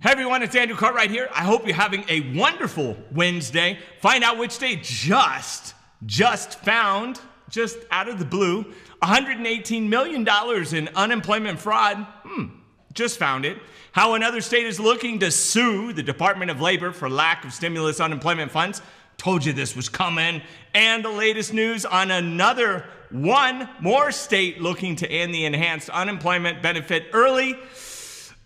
Hey everyone, it's Andrew Cartwright here. I hope you're having a wonderful Wednesday. Find out which state just, just found, just out of the blue, $118 million in unemployment fraud. Hmm, just found it. How another state is looking to sue the Department of Labor for lack of stimulus unemployment funds. Told you this was coming. And the latest news on another one more state looking to end the enhanced unemployment benefit early.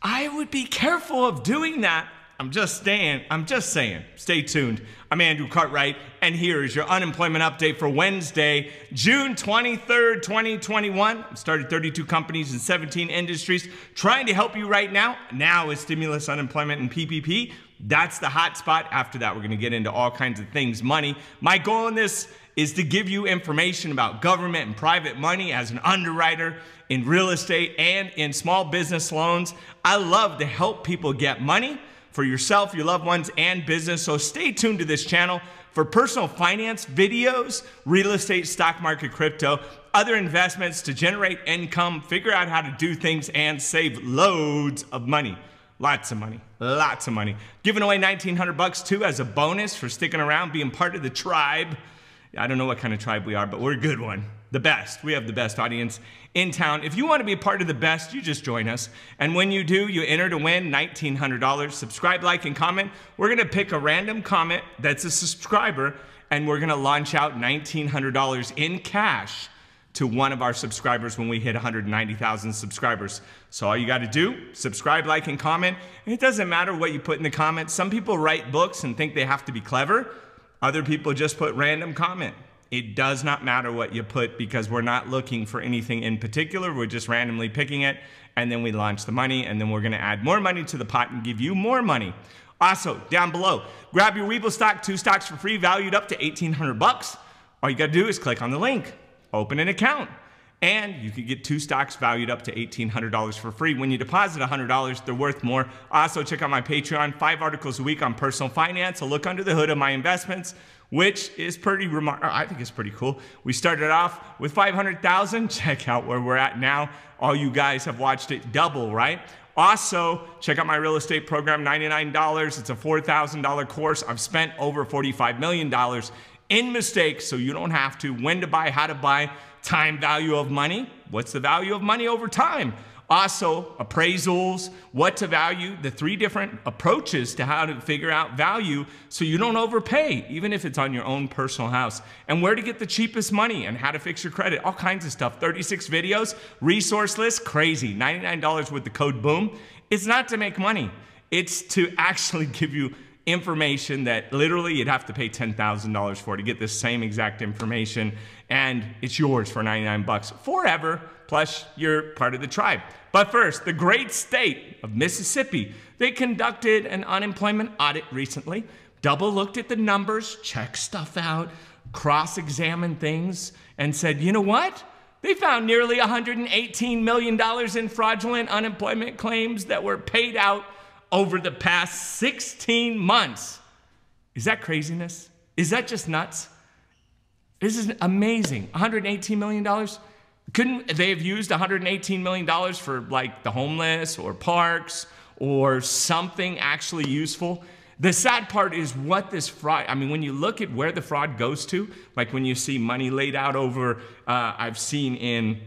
I would be careful of doing that. I'm just saying, I'm just saying. Stay tuned. I'm Andrew Cartwright, and here is your unemployment update for Wednesday, June 23rd, 2021. I've started 32 companies in 17 industries trying to help you right now. Now is stimulus unemployment and PPP. That's the hot spot. After that, we're going to get into all kinds of things money. My goal in this is to give you information about government and private money as an underwriter in real estate and in small business loans. I love to help people get money for yourself, your loved ones, and business. So stay tuned to this channel for personal finance videos, real estate, stock market, crypto, other investments to generate income, figure out how to do things, and save loads of money. Lots of money, lots of money. Giving away 1900 bucks too as a bonus for sticking around, being part of the tribe. I don't know what kind of tribe we are, but we're a good one. The best. We have the best audience in town. If you want to be a part of the best, you just join us. And when you do, you enter to win $1,900. Subscribe, like, and comment. We're going to pick a random comment that's a subscriber, and we're going to launch out $1,900 in cash to one of our subscribers when we hit 190,000 subscribers. So all you got to do, subscribe, like, and comment. It doesn't matter what you put in the comments. Some people write books and think they have to be clever. Other people just put random comment. It does not matter what you put because we're not looking for anything in particular. We're just randomly picking it and then we launch the money and then we're gonna add more money to the pot and give you more money. Also, down below, grab your Webull stock, two stocks for free, valued up to 1800 bucks. All you gotta do is click on the link, open an account, and you can get two stocks valued up to $1,800 for free. When you deposit $100, they're worth more. Also, check out my Patreon, five articles a week on personal finance, a look under the hood of my investments, which is pretty remarkable. I think it's pretty cool. We started off with 500,000. Check out where we're at now. All you guys have watched it double, right? Also, check out my real estate program, $99. It's a $4,000 course. I've spent over $45 million in mistakes so you don't have to. When to buy, how to buy, time value of money. What's the value of money over time? Also, appraisals, what to value, the three different approaches to how to figure out value so you don't overpay, even if it's on your own personal house. And where to get the cheapest money and how to fix your credit, all kinds of stuff. 36 videos, resource list, crazy. $99 with the code BOOM. It's not to make money, it's to actually give you information that literally you'd have to pay $10,000 for to get the same exact information and it's yours for 99 bucks forever plus you're part of the tribe. But first, the great state of Mississippi, they conducted an unemployment audit recently, double looked at the numbers, checked stuff out, cross-examined things and said, "You know what? They found nearly $118 million in fraudulent unemployment claims that were paid out over the past 16 months. Is that craziness? Is that just nuts? This is amazing. $118 million. Couldn't they have used $118 million for like the homeless or parks or something actually useful? The sad part is what this fraud, I mean, when you look at where the fraud goes to, like when you see money laid out over, uh, I've seen in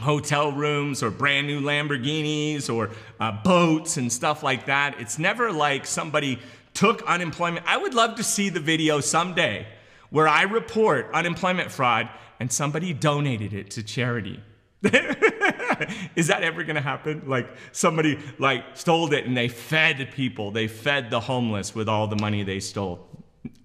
hotel rooms or brand new Lamborghinis or uh, boats and stuff like that. It's never like somebody took unemployment. I would love to see the video someday where I report unemployment fraud and somebody donated it to charity. Is that ever gonna happen? Like somebody like stole it and they fed people, they fed the homeless with all the money they stole.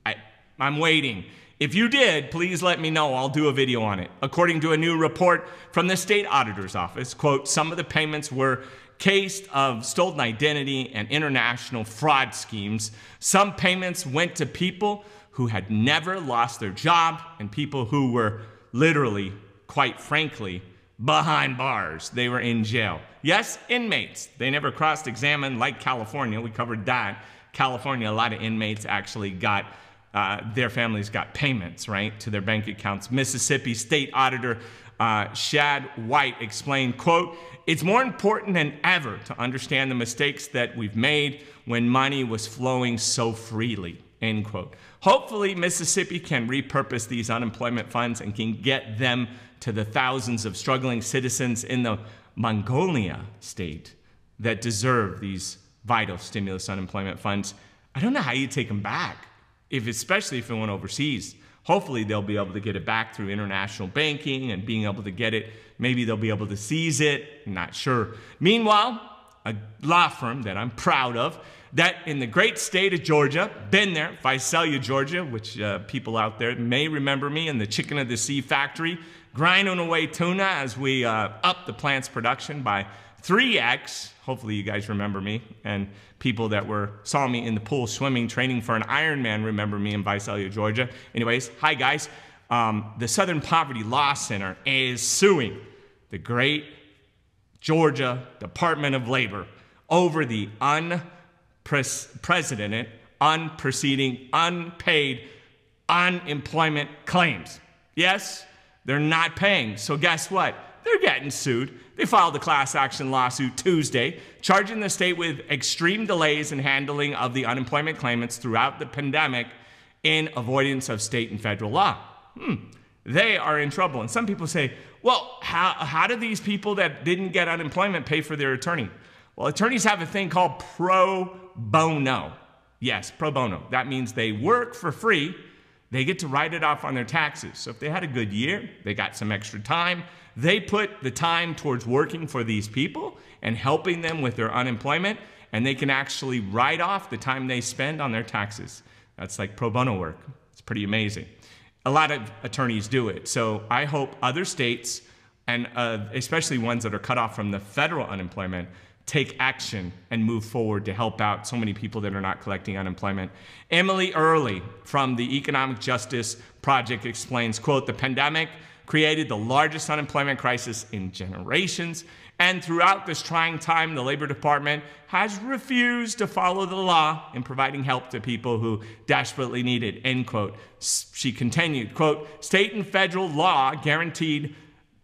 I, I'm waiting. If you did, please let me know. I'll do a video on it. According to a new report from the state auditor's office, quote, some of the payments were cased of stolen identity and international fraud schemes. Some payments went to people who had never lost their job and people who were literally, quite frankly, behind bars. They were in jail. Yes, inmates. They never cross examined like California. We covered that. California, a lot of inmates actually got uh, their families got payments, right, to their bank accounts. Mississippi State Auditor uh, Shad White explained, quote, it's more important than ever to understand the mistakes that we've made when money was flowing so freely, end quote. Hopefully, Mississippi can repurpose these unemployment funds and can get them to the thousands of struggling citizens in the Magnolia state that deserve these vital stimulus unemployment funds. I don't know how you take them back if especially if it went overseas. Hopefully they'll be able to get it back through international banking and being able to get it. Maybe they'll be able to seize it. Not sure. Meanwhile, a law firm that I'm proud of, that in the great state of Georgia, been there, Vidalia, Georgia, which uh, people out there may remember me in the Chicken of the Sea factory, grinding away tuna as we uh, up the plant's production by 3x. Hopefully, you guys remember me. And people that were saw me in the pool swimming, training for an Ironman, remember me in Vidalia, Georgia. Anyways, hi guys. Um, the Southern Poverty Law Center is suing the great Georgia Department of Labor over the unprecedented, unproceeding, unpaid unemployment claims. Yes, they're not paying. So guess what? They're getting sued. They filed a class action lawsuit Tuesday, charging the state with extreme delays in handling of the unemployment claimants throughout the pandemic in avoidance of state and federal law. Hmm. They are in trouble. And some people say, well, how, how do these people that didn't get unemployment pay for their attorney? Well, attorneys have a thing called pro bono. Yes, pro bono. That means they work for free. They get to write it off on their taxes. So if they had a good year, they got some extra time, they put the time towards working for these people and helping them with their unemployment, and they can actually write off the time they spend on their taxes. That's like pro bono work. It's pretty amazing. A lot of attorneys do it. So I hope other states, and uh, especially ones that are cut off from the federal unemployment, take action and move forward to help out so many people that are not collecting unemployment. Emily Early from the Economic Justice Project explains, quote, the pandemic created the largest unemployment crisis in generations. And throughout this trying time, the Labor Department has refused to follow the law in providing help to people who desperately need it, end quote. She continued, quote, state and federal law guaranteed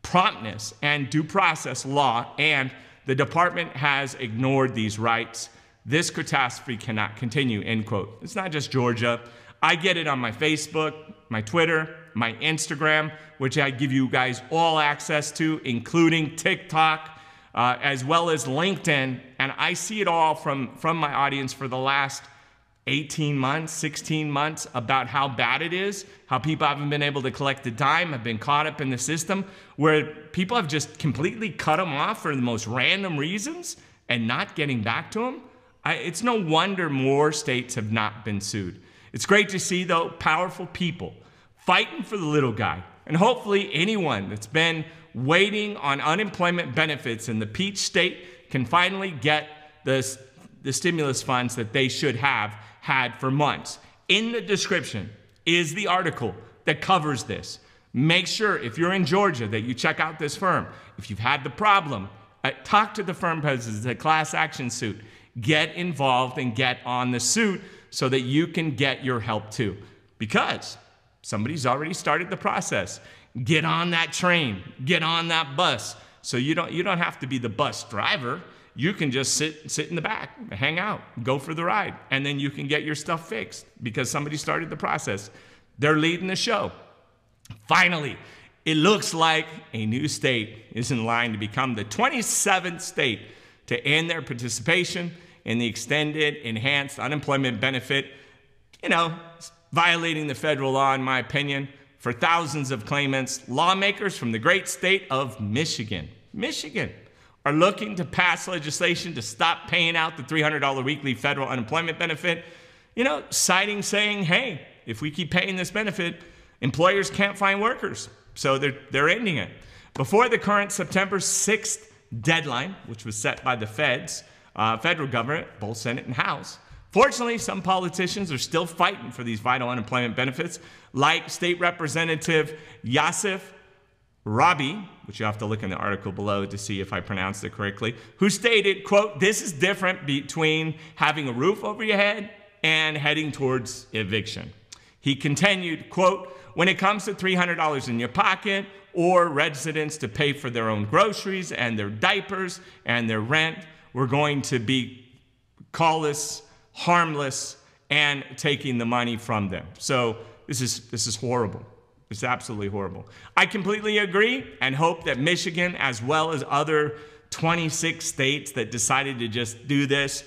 promptness and due process law, and the department has ignored these rights. This catastrophe cannot continue, end quote. It's not just Georgia. I get it on my Facebook, my Twitter, my Instagram, which I give you guys all access to, including TikTok, uh, as well as LinkedIn. And I see it all from, from my audience for the last 18 months, 16 months about how bad it is, how people haven't been able to collect a dime, have been caught up in the system, where people have just completely cut them off for the most random reasons and not getting back to them. I, it's no wonder more states have not been sued. It's great to see, though, powerful people fighting for the little guy. And hopefully, anyone that's been waiting on unemployment benefits in the Peach State can finally get the, the stimulus funds that they should have had for months. In the description is the article that covers this. Make sure, if you're in Georgia, that you check out this firm. If you've had the problem, uh, talk to the firm because it's a class action suit. Get involved and get on the suit so that you can get your help too. Because Somebody's already started the process. Get on that train, get on that bus. So you don't, you don't have to be the bus driver. You can just sit, sit in the back, hang out, go for the ride, and then you can get your stuff fixed because somebody started the process. They're leading the show. Finally, it looks like a new state is in line to become the 27th state to end their participation in the extended enhanced unemployment benefit. You know, violating the federal law, in my opinion, for thousands of claimants. Lawmakers from the great state of Michigan, Michigan, are looking to pass legislation to stop paying out the $300 weekly federal unemployment benefit, you know, citing saying, hey, if we keep paying this benefit, employers can't find workers. So they're, they're ending it. Before the current September 6th deadline, which was set by the feds, uh, federal government, both Senate and House, Fortunately, some politicians are still fighting for these vital unemployment benefits, like State Representative Yousef Rabhi, which you have to look in the article below to see if I pronounced it correctly, who stated, quote, this is different between having a roof over your head and heading towards eviction. He continued, quote, when it comes to $300 in your pocket or residents to pay for their own groceries and their diapers and their rent, we're going to be callous, harmless, and taking the money from them. So this is, this is horrible. It's absolutely horrible. I completely agree and hope that Michigan, as well as other 26 states that decided to just do this,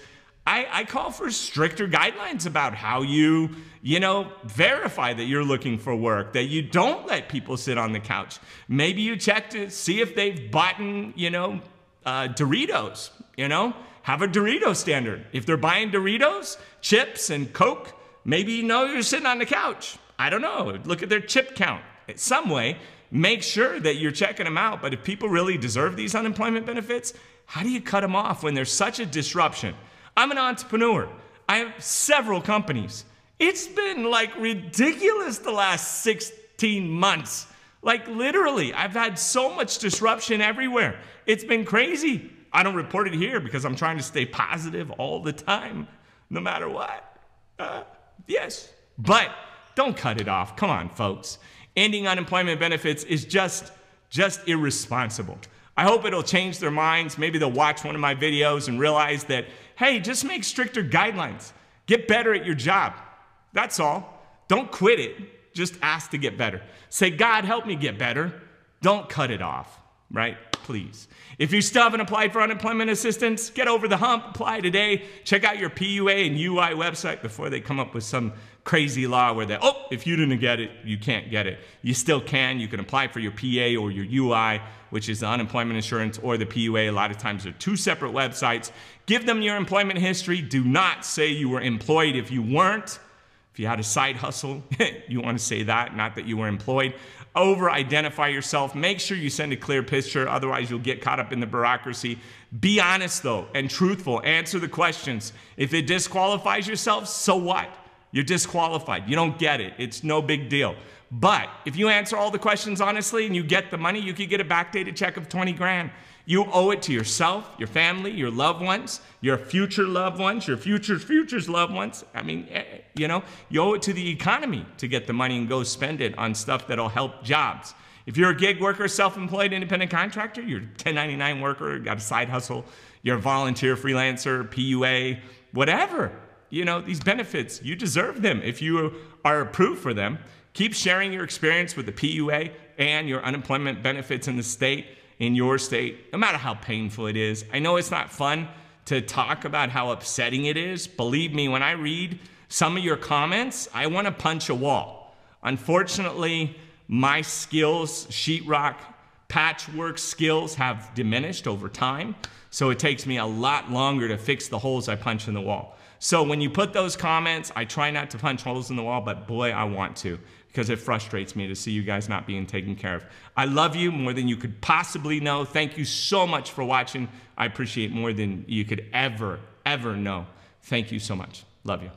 I, I, call for stricter guidelines about how you, you know, verify that you're looking for work, that you don't let people sit on the couch. Maybe you check to see if they've bought, you know, uh, Doritos, you know, have a Dorito standard. If they're buying Doritos, chips, and Coke, maybe you know you're sitting on the couch. I don't know. Look at their chip count. Some way, make sure that you're checking them out. But if people really deserve these unemployment benefits, how do you cut them off when there's such a disruption? I'm an entrepreneur. I have several companies. It's been like ridiculous the last 16 months. Like literally, I've had so much disruption everywhere. It's been crazy. I don't report it here because I'm trying to stay positive all the time, no matter what. Uh, yes, but don't cut it off. Come on, folks. Ending unemployment benefits is just, just irresponsible. I hope it'll change their minds. Maybe they'll watch one of my videos and realize that, hey, just make stricter guidelines. Get better at your job. That's all. Don't quit it. Just ask to get better. Say, God, help me get better. Don't cut it off, right? please. If you still haven't applied for unemployment assistance, get over the hump, apply today. Check out your PUA and UI website before they come up with some crazy law where they, oh, if you didn't get it, you can't get it. You still can. You can apply for your PA or your UI, which is the unemployment insurance or the PUA. A lot of times they're two separate websites. Give them your employment history. Do not say you were employed if you weren't. If you had a side hustle, you want to say that, not that you were employed over identify yourself. Make sure you send a clear picture, otherwise, you'll get caught up in the bureaucracy. Be honest, though, and truthful. Answer the questions. If it disqualifies yourself, so what? You're disqualified. You don't get it. It's no big deal. But if you answer all the questions honestly and you get the money, you could get a backdated check of 20 grand. You owe it to yourself, your family, your loved ones, your future loved ones, your future future's loved ones. I mean, eh, you know, you owe it to the economy to get the money and go spend it on stuff that'll help jobs. If you're a gig worker, self-employed, independent contractor, you're a 1099 worker, got a side hustle, you're a volunteer, freelancer, PUA, whatever. You know, these benefits, you deserve them if you are approved for them. Keep sharing your experience with the PUA and your unemployment benefits in the state in your state, no matter how painful it is. I know it's not fun to talk about how upsetting it is. Believe me, when I read some of your comments, I want to punch a wall. Unfortunately, my skills, sheetrock, patchwork skills have diminished over time. So it takes me a lot longer to fix the holes I punch in the wall. So when you put those comments, I try not to punch holes in the wall, but boy, I want to because it frustrates me to see you guys not being taken care of. I love you more than you could possibly know. Thank you so much for watching. I appreciate more than you could ever, ever know. Thank you so much. Love you.